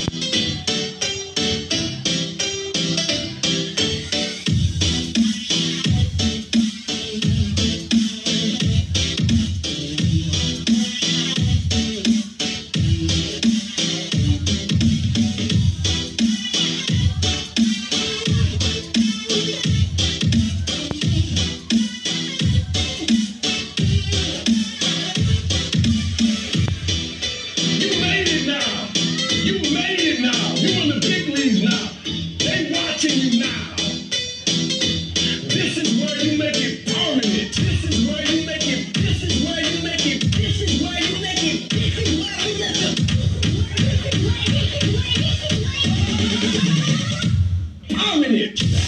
You Is where it.